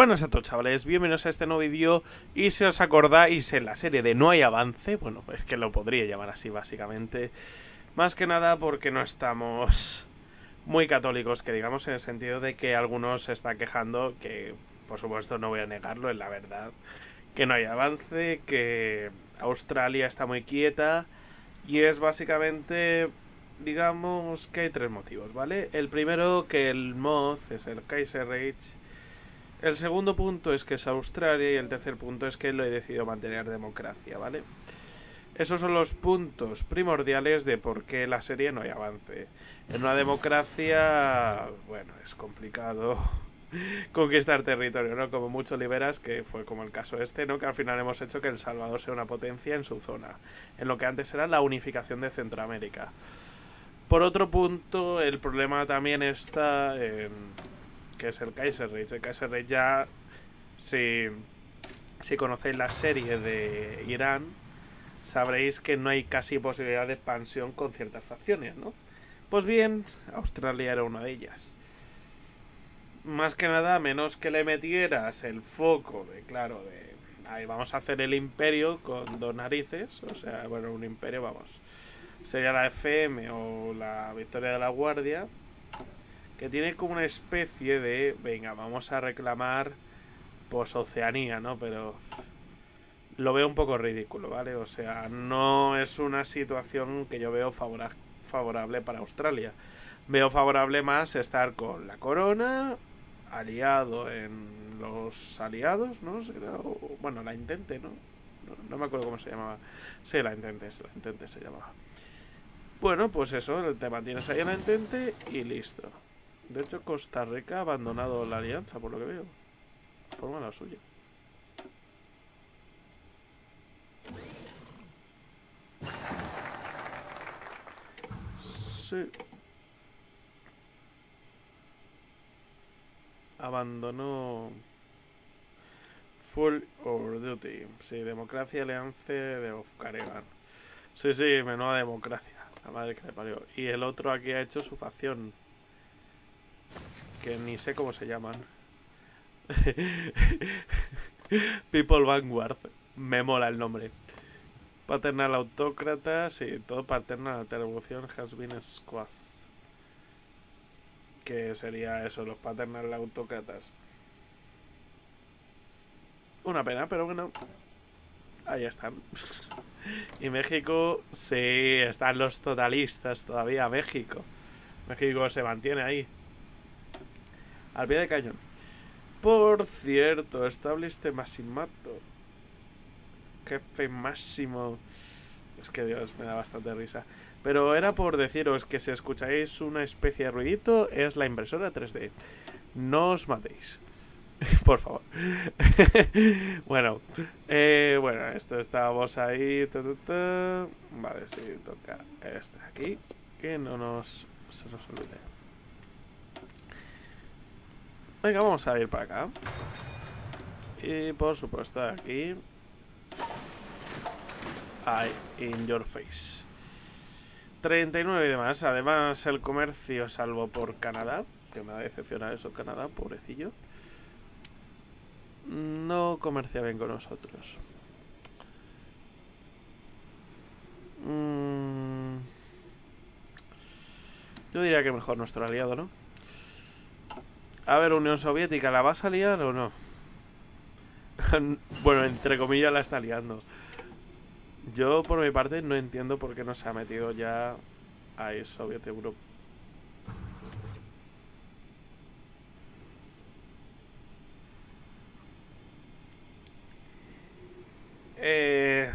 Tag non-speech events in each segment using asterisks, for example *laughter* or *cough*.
Buenas a todos chavales, bienvenidos a este nuevo vídeo y si os acordáis en la serie de No hay avance, bueno, pues que lo podría llamar así básicamente, más que nada porque no estamos muy católicos, que digamos en el sentido de que algunos se están quejando, que por supuesto no voy a negarlo, es la verdad, que no hay avance, que Australia está muy quieta y es básicamente, digamos que hay tres motivos, ¿vale? El primero que el mod es el Kaiser el segundo punto es que es Australia y el tercer punto es que lo he decidido mantener democracia, ¿vale? Esos son los puntos primordiales de por qué la serie no hay avance. En una democracia, bueno, es complicado *laughs* conquistar territorio, ¿no? Como mucho liberas, que fue como el caso este, ¿no? Que al final hemos hecho que El Salvador sea una potencia en su zona, en lo que antes era la unificación de Centroamérica. Por otro punto, el problema también está en que es el Kaiserreich. El Kaiserreich ya, si, si conocéis la serie de Irán, sabréis que no hay casi posibilidad de expansión con ciertas facciones, ¿no? Pues bien, Australia era una de ellas. Más que nada, menos que le metieras el foco de, claro, de... Ahí vamos a hacer el imperio con dos narices, o sea, bueno, un imperio, vamos. Sería la FM o la Victoria de la Guardia, que tiene como una especie de, venga, vamos a reclamar pues Oceanía, ¿no? Pero lo veo un poco ridículo, ¿vale? O sea, no es una situación que yo veo favorable para Australia. Veo favorable más estar con la corona, aliado en los aliados, ¿no? Bueno, la intente, ¿no? ¿no? me acuerdo cómo se llamaba. Sí, la intente, la intente se llamaba. Bueno, pues eso, te mantienes ahí en la intente y listo. De hecho, Costa Rica ha abandonado la alianza, por lo que veo. Forma la suya. Sí. Abandonó Full or Duty. Sí, Democracia Alianza de Ofcaregan. Sí, sí, menuda democracia. La madre que le parió. Y el otro aquí ha hecho su facción que ni sé cómo se llaman. *laughs* People Vanguard. Me mola el nombre. Paternal Autócrata, sí, todo paternal. Revolución has been squash. Que sería eso, los paternal autócratas. Una pena, pero bueno. Ahí están. *laughs* y México, sí, están los totalistas todavía. México. México se mantiene ahí. Al pie de cañón. Por cierto, establește Massimato. Jefe máximo. Es que Dios, me da bastante risa. Pero era por deciros que si escucháis una especie de ruidito, es la impresora 3D. No os matéis. *laughs* por favor. *laughs* bueno, eh, bueno, esto estábamos ahí. Vale, sí, toca este aquí. Que no nos se nos olvide. Venga, vamos a ir para acá. Y por supuesto aquí. Ay, in your face. 39 y demás. Además, el comercio, salvo por Canadá, que me va a decepcionar eso, Canadá, pobrecillo. No comercia bien con nosotros. Mm. Yo diría que mejor nuestro aliado, ¿no? A ver, Unión Soviética, ¿la vas a liar o no? *laughs* bueno, entre comillas la está liando. Yo, por mi parte, no entiendo por qué no se ha metido ya a Soviet Europe. Eh...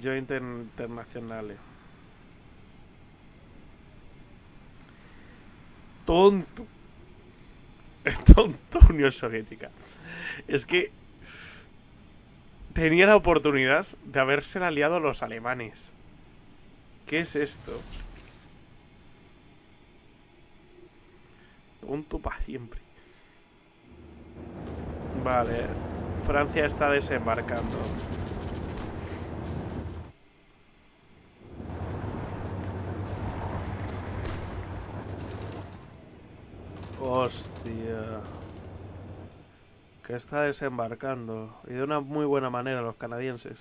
Yo internacionales. Tonto. *laughs* Tonto Unión Soviética. Es que tenía la oportunidad de haberse aliado a los alemanes. ¿Qué es esto? Tonto para siempre. Vale. Francia está desembarcando. Hostia. Que está desembarcando. Y de una muy buena manera los canadienses.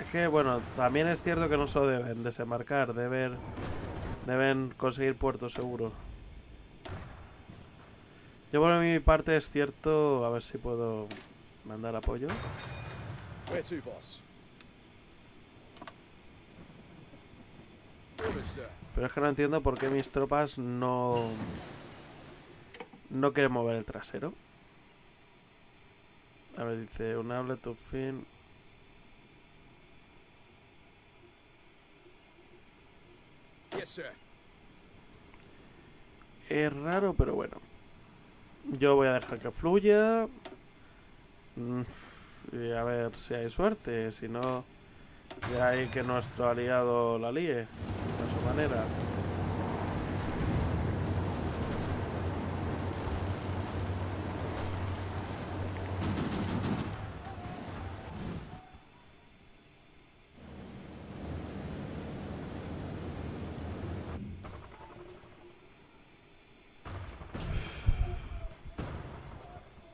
Es que, bueno, también es cierto que no solo deben desembarcar, deben, deben conseguir puerto seguro. Yo por mi parte es cierto, a ver si puedo mandar apoyo. Where to, boss? Orders, sir. Pero es que no entiendo por qué mis tropas no... No quieren mover el trasero. A ver, dice, un hable tu fin. Yes, sir. Es raro, pero bueno. Yo voy a dejar que fluya. Mm, Y a ver si hay suerte. Si no, ya hay que nuestro aliado la líe. De su manera.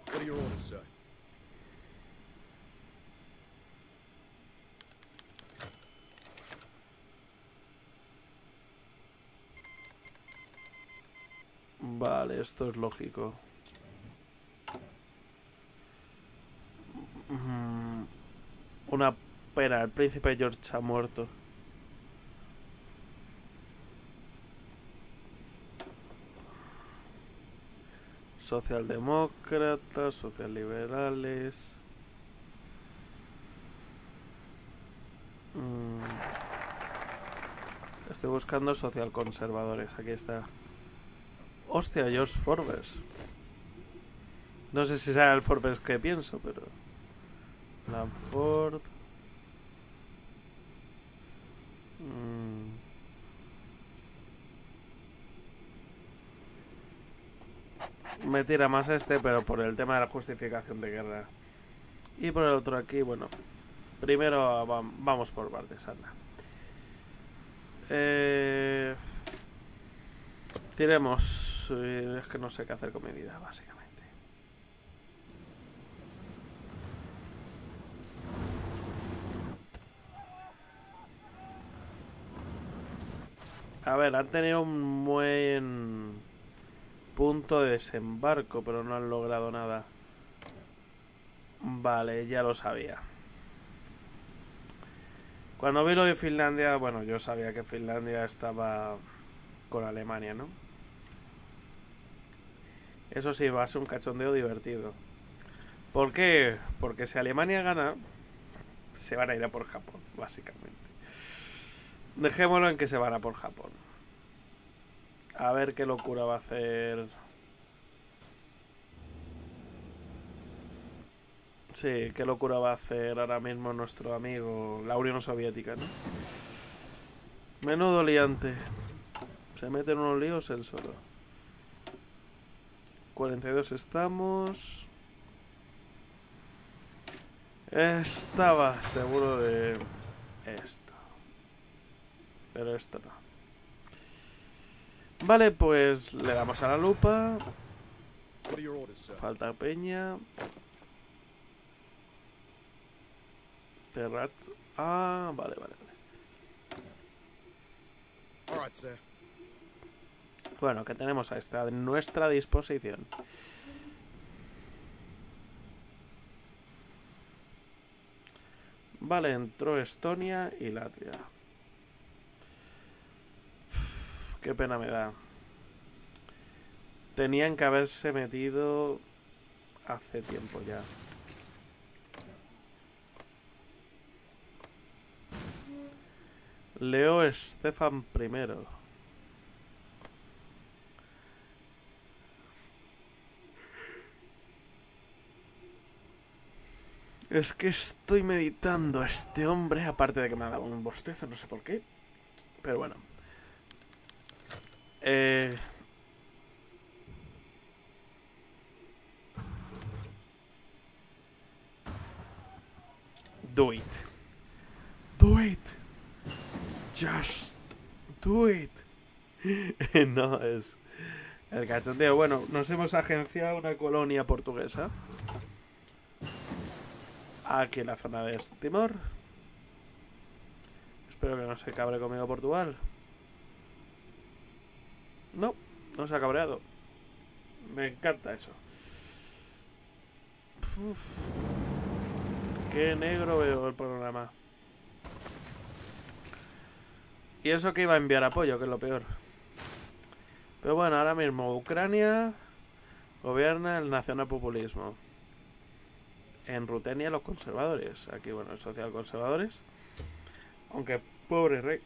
What are your orders, sir? Vale, esto es lógico. Una pena, el príncipe George ha muerto. Socialdemócratas, socialliberales. Mm. Estoy buscando socialconservadores. Aquí está. Hostia, George Forbes. No sé si será el Forbes que pienso, pero. Lanford. Mm. Me tira más este, pero por el tema de la justificación de guerra. Y por el otro aquí, bueno. Primero va- vamos por partes, anda. Eh. Tiremos. Eh, Es que no sé qué hacer con mi vida, básicamente. A ver, han tenido un buen punto de desembarco, pero no han logrado nada. Vale, ya lo sabía. Cuando vi lo de Finlandia, bueno, yo sabía que Finlandia estaba con Alemania, ¿no? Eso sí, va a ser un cachondeo divertido. ¿Por qué? Porque si Alemania gana, se van a ir a por Japón, básicamente. Dejémoslo en que se van a por Japón. A ver qué locura va a hacer. Sí, qué locura va a hacer ahora mismo nuestro amigo, la Unión Soviética, ¿no? Menudo liante. Se mete en unos líos él solo. 42 estamos. Estaba seguro de esto. Pero esto no. Vale, pues le damos a la lupa. Falta peña. Terrat. Ah, vale, vale, vale. Bueno, que tenemos a esta a nuestra disposición. Vale, entró Estonia y Latvia. Qué pena me da. Tenían que haberse metido hace tiempo ya. Leo Estefan primero. Es que estoy meditando a este hombre, aparte de que me ha dado un bostezo, no sé por qué. Pero bueno. Eh... Do it. Do it. Just do it. *laughs* no, es el cachondeo. Bueno, nos hemos agenciado una colonia portuguesa. Aquí en la zona de Timor. Espero que no se cabre conmigo Portugal. No, no se ha cabreado. Me encanta eso. Qué negro veo el programa. Y eso que iba a enviar apoyo, que es lo peor. Pero bueno, ahora mismo Ucrania gobierna el nacionalpopulismo. En Rutenia los conservadores. Aquí, bueno, social conservadores. Aunque pobre rey.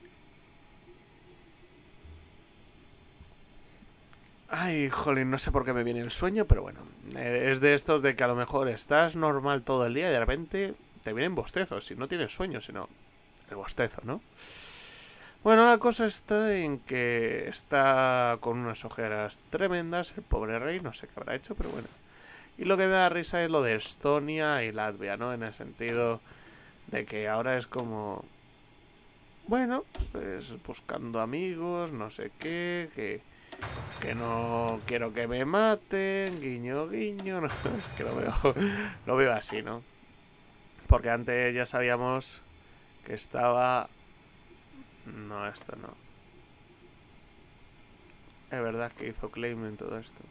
Ay, jolín, no sé por qué me viene el sueño, pero bueno. eh, es de estos de que a lo mejor estás normal todo el día y de repente te vienen bostezos. Si no tienes sueño, sino el bostezo, ¿no? Bueno, la cosa está en que está con unas ojeras tremendas, el pobre rey, no sé qué habrá hecho, pero bueno. Y lo que me da risa es lo de Estonia y Latvia, ¿no? En el sentido de que ahora es como... Bueno, pues buscando amigos, no sé qué, que, que no quiero que me maten, guiño, guiño, *laughs* no, es que lo veo, lo veo así, ¿no? Porque antes ya sabíamos que estaba no, esto no. Es verdad que hizo claim en todo esto.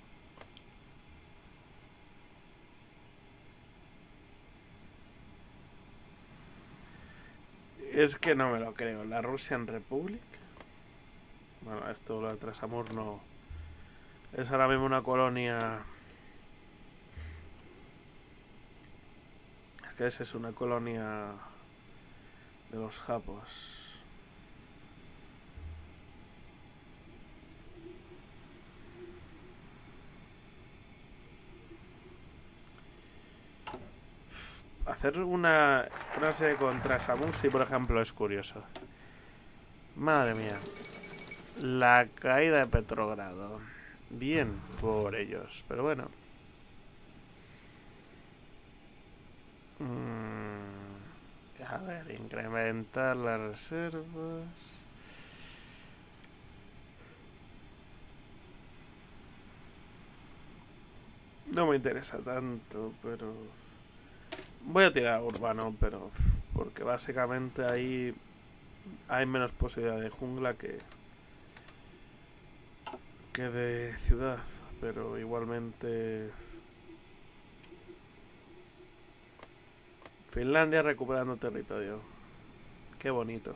Es que no me lo creo. La Russian Republic. Bueno, esto lo de Trasamur no. Es ahora mismo una colonia. Es que esa es una colonia de los japos. Hacer una frase contra Samusi, por ejemplo, es curioso. Madre mía. La caída de Petrogrado. Bien por ellos, pero bueno. Mm, a ver, incrementar las reservas. No me interesa tanto, pero... Voy a tirar urbano, pero porque básicamente ahí hay menos posibilidad de jungla que que de ciudad, pero igualmente Finlandia recuperando territorio. Qué bonito.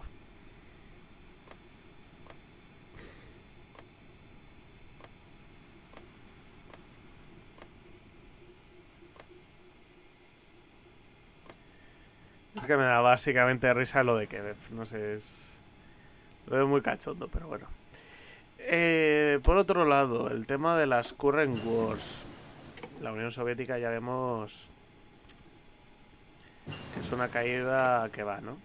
Básicamente risa lo de que, no sé, es... Lo veo muy cachondo, pero bueno. Eh, por otro lado, el tema de las Current Wars. La Unión Soviética ya vemos que es una caída que va, ¿no?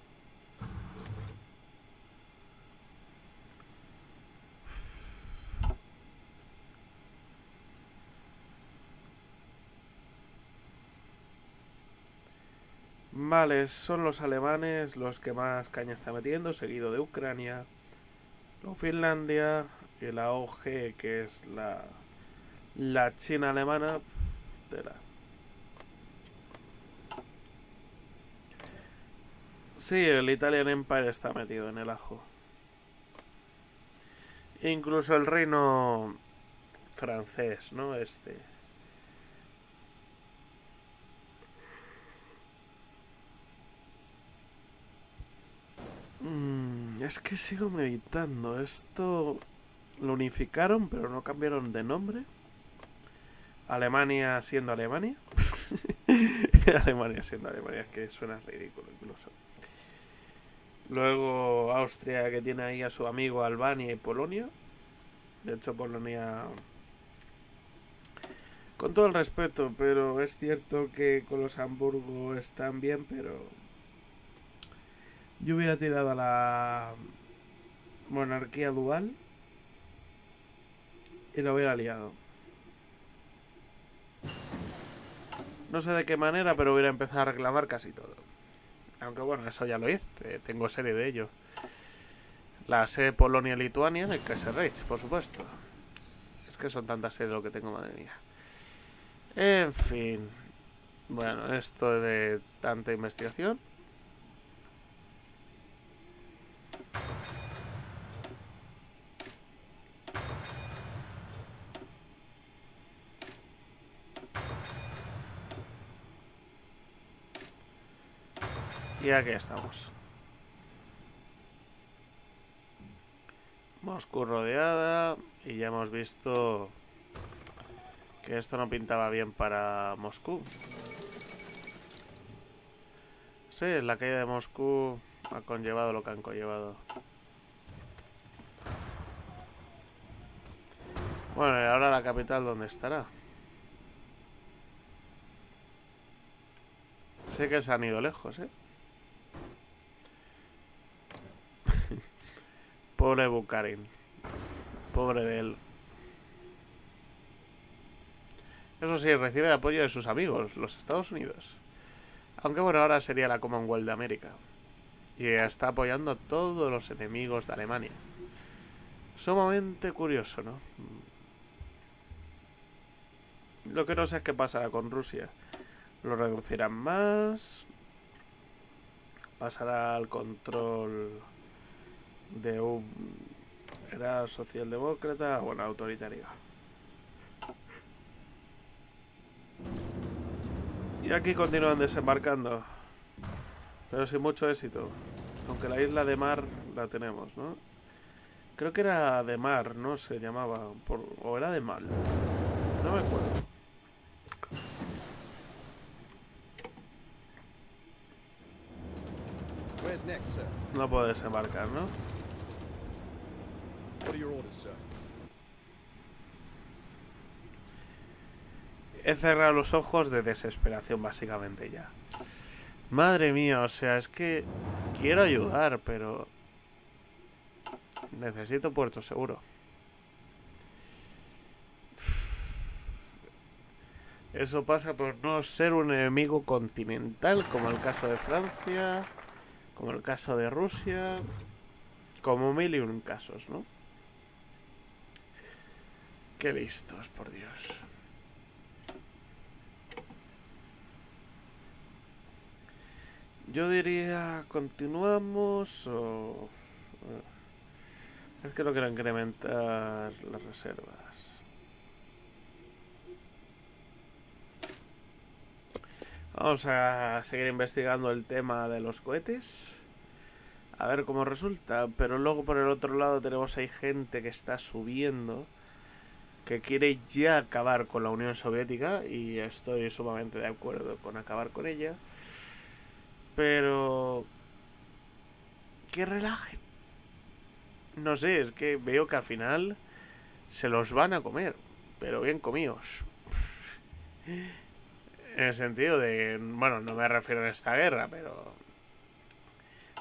Son los alemanes los que más caña están metiendo, seguido de Ucrania, luego Finlandia y la OG, que es la, la China alemana. Tela. Sí, el Italian Empire está metido en el ajo. Incluso el reino francés, ¿no? Este. Es que sigo meditando. Esto lo unificaron, pero no cambiaron de nombre. Alemania siendo Alemania. *laughs* Alemania siendo Alemania, que suena ridículo incluso. Luego Austria, que tiene ahí a su amigo Albania y Polonia. De hecho, Polonia. Con todo el respeto, pero es cierto que con los Hamburgo están bien, pero. Yo hubiera tirado a la monarquía dual y lo hubiera liado. No sé de qué manera, pero hubiera empezado a reclamar casi todo. Aunque bueno, eso ya lo hice, tengo serie de ello. La sede Polonia-Lituania en el Reich, por supuesto. Es que son tantas sedes lo que tengo, madre mía. En fin. Bueno, esto de tanta investigación. Y aquí estamos. Moscú rodeada y ya hemos visto que esto no pintaba bien para Moscú. Sí, la caída de Moscú ha conllevado lo que han conllevado. Bueno, y ahora la capital, ¿dónde estará? Sé que se han ido lejos, ¿eh? Pobre Bukarin. Pobre de él. Eso sí, recibe apoyo de sus amigos, los Estados Unidos. Aunque bueno, ahora sería la Commonwealth de América. Y está apoyando a todos los enemigos de Alemania. Sumamente curioso, ¿no? Lo que no sé es qué pasará con Rusia. ¿Lo reducirán más? ¿Pasará al control de un... Era socialdemócrata, bueno, autoritario. Y aquí continúan desembarcando. Pero sin mucho éxito. Aunque la isla de mar la tenemos, ¿no? Creo que era de mar, ¿no? Se llamaba. Por... O era de mal. No me acuerdo. No puedo desembarcar, ¿no? He cerrado los ojos de desesperación, básicamente ya. Madre mía, o sea, es que quiero ayudar, pero necesito puerto seguro. Eso pasa por no ser un enemigo continental, como el caso de Francia, como el caso de Rusia, como mil y un casos, ¿no? Qué listos, por Dios. Yo diría, continuamos o... Es que no quiero incrementar las reservas. Vamos a seguir investigando el tema de los cohetes. A ver cómo resulta. Pero luego por el otro lado tenemos ahí gente que está subiendo. Que quiere ya acabar con la Unión Soviética. Y estoy sumamente de acuerdo con acabar con ella. Pero... Que relajen. No sé, es que veo que al final se los van a comer. Pero bien comidos. En el sentido de... Bueno, no me refiero a esta guerra, pero...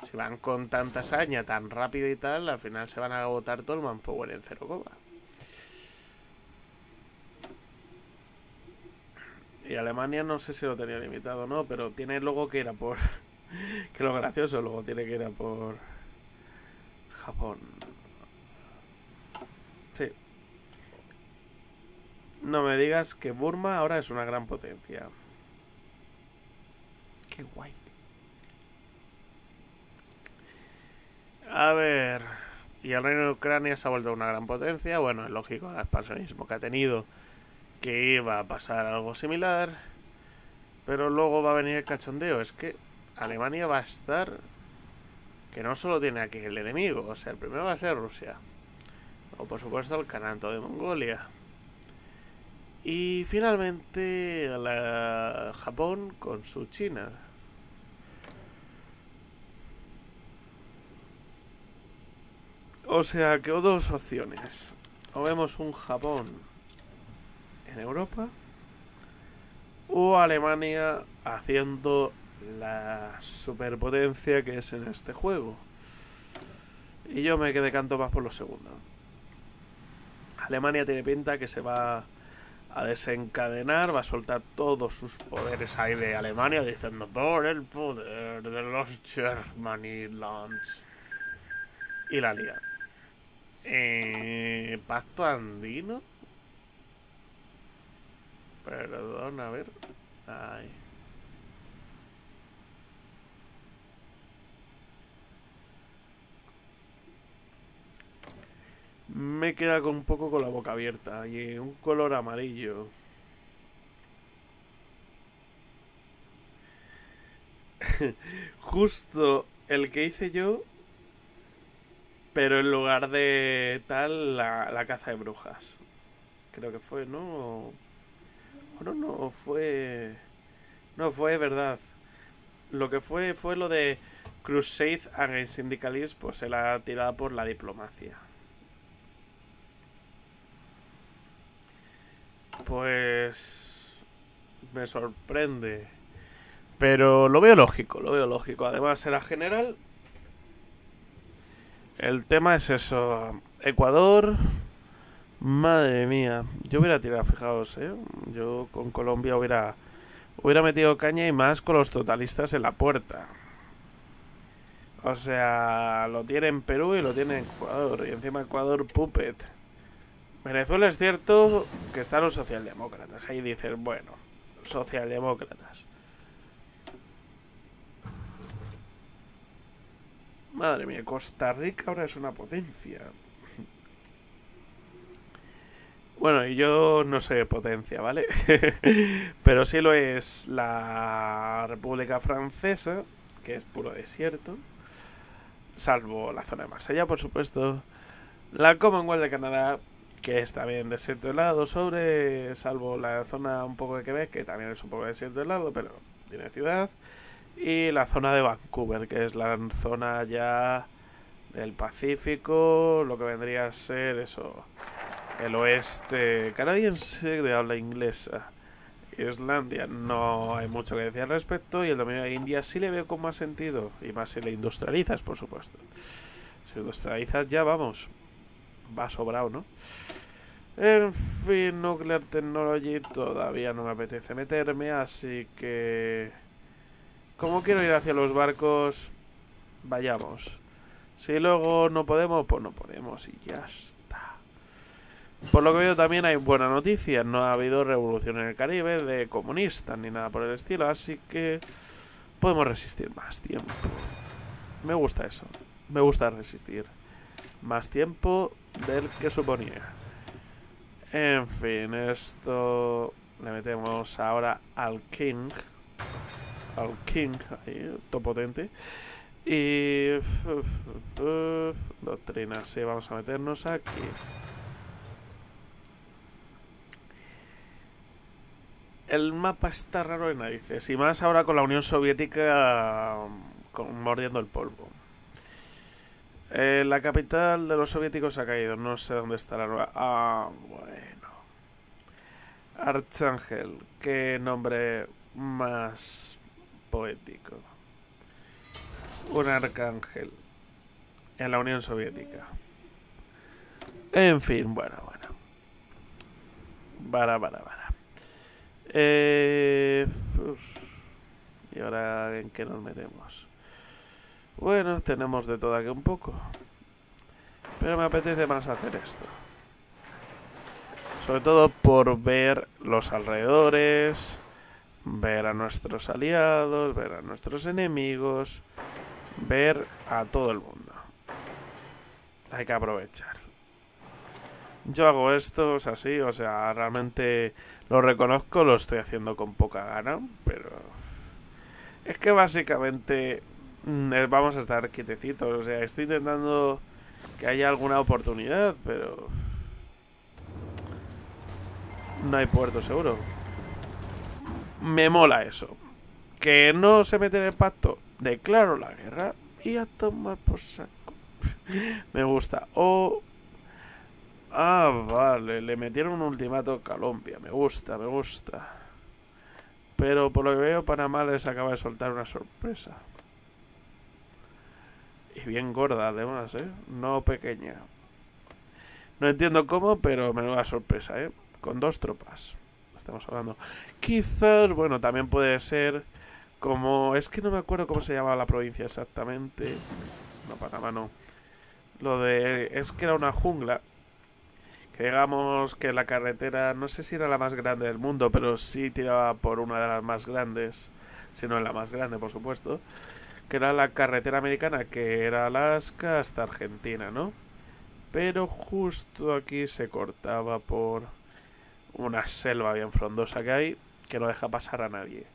Si van con tanta saña, tan rápido y tal, al final se van a agotar todo el manpower en cero coma. Y Alemania no sé si lo tenía limitado o no, pero tiene luego que ir a por... *laughs* que lo gracioso, luego tiene que ir a por... Japón. Sí. No me digas que Burma ahora es una gran potencia. Qué guay. A ver. Y el reino de Ucrania se ha vuelto una gran potencia. Bueno, es lógico el expansionismo que ha tenido. Que iba a pasar algo similar. Pero luego va a venir el cachondeo. Es que Alemania va a estar. Que no solo tiene aquí el enemigo. O sea, el primero va a ser Rusia. O por supuesto el Canato de Mongolia. Y finalmente la Japón con su China. O sea que dos opciones. O vemos un Japón en Europa. O Alemania haciendo la superpotencia que es en este juego. Y yo me quedé canto más por lo segundo. Alemania tiene pinta que se va a desencadenar, va a soltar todos sus poderes ahí de Alemania diciendo por el poder de los Germany Lands. Y la liga. Eh, Pacto andino. Perdón, a ver. Ay. Me queda con un poco con la boca abierta y un color amarillo. *laughs* Justo el que hice yo, pero en lugar de tal, la, la caza de brujas. Creo que fue, ¿no? No, no, fue... No, fue verdad. Lo que fue fue lo de Crusade Against Syndicalism, pues se la ha tirado por la diplomacia. Pues... Me sorprende. Pero lo veo lógico, lo veo lógico. Además era general. El tema es eso. Ecuador. Madre mía. Yo hubiera tirado, fijaos, ¿eh? Yo con Colombia hubiera, hubiera metido caña y más con los totalistas en la puerta. O sea, lo tiene en Perú y lo tiene en Ecuador. Y encima Ecuador, puppet. Venezuela es cierto que están los socialdemócratas. Ahí dicen, bueno, socialdemócratas. Madre mía, Costa Rica ahora es una potencia. Bueno, y yo no sé potencia, ¿vale? *laughs* Pero sí lo es la República Francesa, que es puro desierto. Salvo la zona de Marsella, por supuesto. La Commonwealth de Canadá, que es también desierto helado, sobre, salvo la zona un poco de Quebec, que también es un poco desierto helado, pero tiene ciudad y la zona de Vancouver, que es la zona ya del Pacífico, lo que vendría a ser eso, el oeste canadiense de habla inglesa. Islandia no hay mucho que decir al respecto y el dominio de India sí le veo con más sentido y más si le industrializas, por supuesto. Si industrializas ya vamos, va sobrado, ¿no? En fin, Nuclear Technology todavía no me apetece meterme, así que como quiero ir hacia los barcos, vayamos. Si luego no podemos, pues no podemos y ya está. Por lo que veo también hay buena noticia. No ha habido revolución en el Caribe de comunistas ni nada por el estilo. Así que podemos resistir más tiempo. Me gusta eso. Me gusta resistir. Más tiempo del que suponía. En fin, esto le metemos ahora al King al King, ahí, todo potente. Y... doctrina, sí, vamos a meternos aquí. El mapa está raro de narices, y más ahora con la Unión Soviética con, mordiendo el polvo. Eh, la capital de los soviéticos ha caído, no sé dónde está la nueva. Ah, bueno. Archángel, qué nombre más poético. Un arcángel en la Unión Soviética. En fin, bueno, bueno. Para, para, para. Eh, ¿Y ahora en qué nos metemos? Bueno, tenemos de todo aquí un poco. Pero me apetece más hacer esto. Sobre todo por ver los alrededores ver a nuestros aliados, ver a nuestros enemigos, ver a todo el mundo. Hay que aprovechar. Yo hago esto, así, o sea, realmente lo reconozco, lo estoy haciendo con poca gana, pero es que básicamente mm, vamos a estar quietecitos, o sea, estoy intentando que haya alguna oportunidad, pero no hay puerto seguro me mola eso. Que no se mete en el pacto, declaro la guerra y a tomar por saco. *laughs* me gusta. O... Ah, vale, le metieron un ultimato a Colombia. Me gusta, me gusta. Pero por lo que veo, Panamá les acaba de soltar una sorpresa. Y bien gorda, además, ¿eh? No pequeña. No entiendo cómo, pero menuda sorpresa, ¿eh? Con dos tropas estamos hablando. Quizás, bueno, también puede ser como... Es que no me acuerdo cómo se llama la provincia exactamente. No, Panamá no. lo de es que era una jungla que digamos que la carretera no sé si era la más grande del mundo pero sí tiraba por una de las más grandes si no la más grande por supuesto que era la carretera americana que era Alaska hasta Argentina no pero justo aquí se cortaba por una selva bien frondosa que hay que no deja pasar a nadie.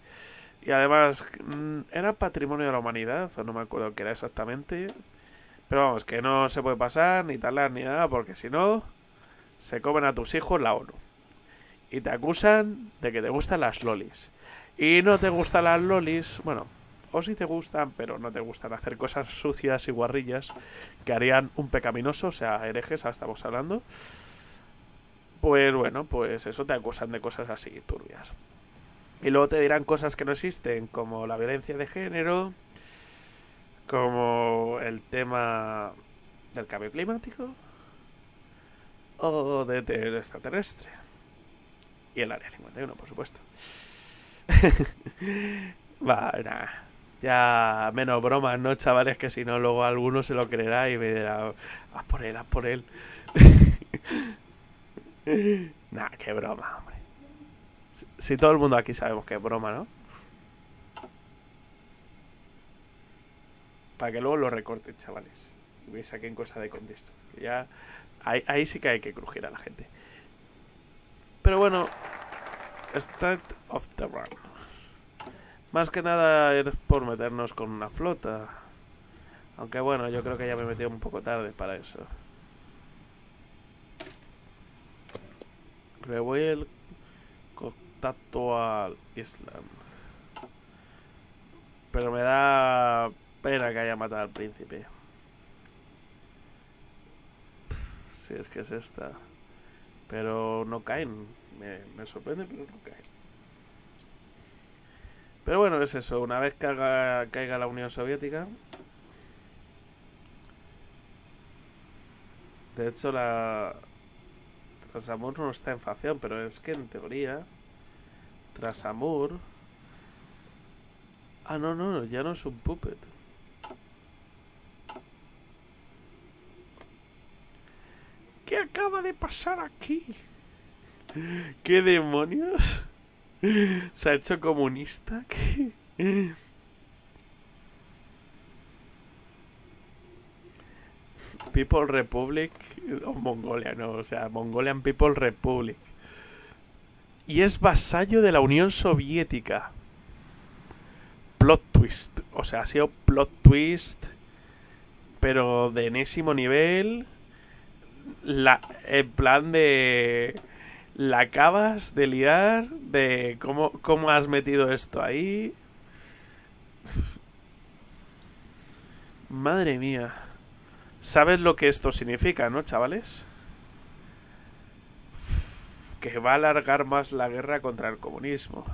Y además mm, era patrimonio de la humanidad o no me acuerdo qué era exactamente. Pero vamos, que no se puede pasar, ni talar, ni nada, porque si no, se comen a tus hijos la ONU. Y te acusan de que te gustan las lolis. Y no te gustan las lolis, bueno, o si te gustan, pero no te gustan hacer cosas sucias y guarrillas que harían un pecaminoso, o sea, herejes, ahora estamos hablando. Pues bueno, pues eso te acusan de cosas así, turbias. Y luego te dirán cosas que no existen, como la violencia de género, como el tema del cambio climático o de, del extraterrestre. Y el área 51, por supuesto. *laughs* Va, nada. Ya menos bromas, ¿no, chavales? Que si no, luego alguno se lo creerá y me dirá, haz por él, haz por él. *laughs* nah, qué broma, hombre. Si, si todo el mundo aquí sabemos que es broma, ¿no? para que luego lo recorten, chavales. Y me saquen cosa de contexto. Ya ahí, sí que hay que crujir a la gente. Pero bueno, start of the run. Más que nada es por meternos con una flota. Aunque bueno, yo creo que ya me he metido un poco tarde para eso. Le contacto al Island. Pero me da pena que haya matado al príncipe. Si es que es esta. Pero no caen. Me, me sorprende, pero no caen. Pero bueno, es eso. Una vez haga, caiga la Unión Soviética. De hecho, la. Trasamur no está en facción, pero es que en teoría. Trasamur. Ah, no, no, ya no es un puppet. ¿Qué acaba de pasar aquí? ¿Qué demonios? ¿Se ha hecho comunista? ¿Qué? People Republic o Mongolia, no, o sea, Mongolian People Republic. Y es vasallo de la Unión Soviética. Plot twist, o sea, ha sido plot twist, pero de enésimo nivel la, en plan de... La acabas de liar, de cómo, cómo has metido esto ahí. Madre mía. ¿Sabes lo que esto significa, no, chavales? Que va a alargar más la guerra contra el comunismo.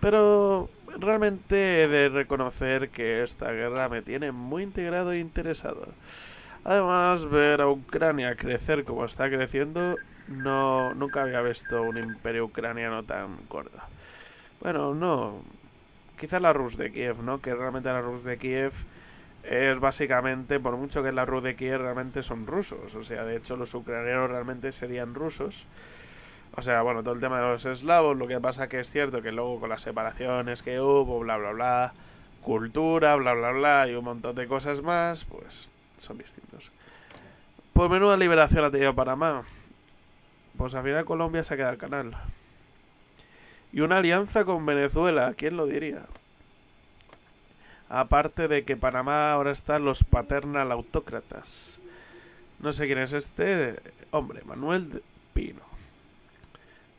Pero realmente he de reconocer que esta guerra me tiene muy integrado e interesado. Además, ver a Ucrania crecer como está creciendo, no nunca había visto un imperio ucraniano tan gordo. Bueno, no. Quizá la Rus de Kiev, ¿no? Que realmente la Rus de Kiev es básicamente, por mucho que la Rus de Kiev realmente son rusos. O sea, de hecho los ucranianos realmente serían rusos. O sea, bueno, todo el tema de los eslavos, lo que pasa que es cierto que luego con las separaciones que hubo, bla, bla, bla, cultura, bla, bla, bla, y un montón de cosas más, pues son distintos. Pues menuda liberación ha tenido Panamá. Pues al final Colombia se ha quedado al canal. Y una alianza con Venezuela, ¿quién lo diría? Aparte de que Panamá ahora están los paternal autócratas. No sé quién es este hombre, Manuel Pino.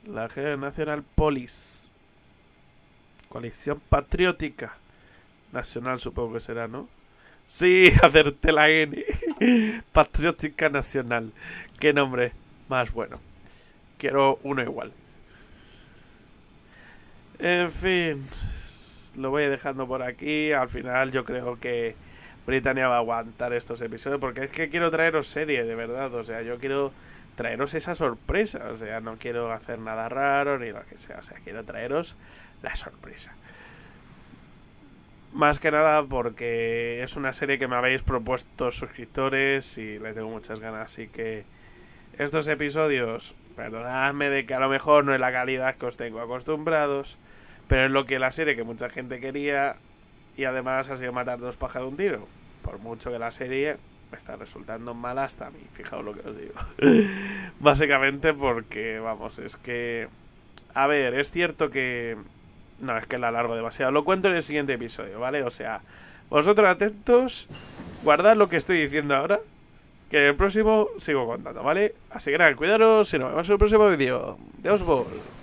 La Nacional Police. Coalición Patriótica. Nacional supongo que será, ¿no? Sí, *laughs* hacerte la N. *laughs* Patriótica Nacional. Qué nombre más bueno. Quiero uno igual. En fin, lo voy dejando por aquí. Al final yo creo que Britannia va a aguantar estos episodios porque es que quiero traeros serie, de verdad. O sea, yo quiero traeros esa sorpresa. O sea, no quiero hacer nada raro ni lo que sea. O sea, quiero traeros la sorpresa. Más que nada porque es una serie que me habéis propuesto suscriptores y le tengo muchas ganas. Así que estos episodios, perdonadme de que a lo mejor no es la calidad que os tengo acostumbrados, pero es lo que la serie que mucha gente quería y además ha sido matar dos pajas de un tiro. Por mucho que la serie me está resultando mal hasta a mí, fijaos lo que os digo. *laughs* Básicamente porque, vamos, es que... A ver, es cierto que... No, es que la alargo demasiado. Lo cuento en el siguiente episodio, ¿vale? O sea, vosotros atentos, guardad lo que estoy diciendo ahora, que en el próximo sigo contando, ¿vale? Así que nada, cuidaros y nos vemos en el próximo vídeo. De Osborne.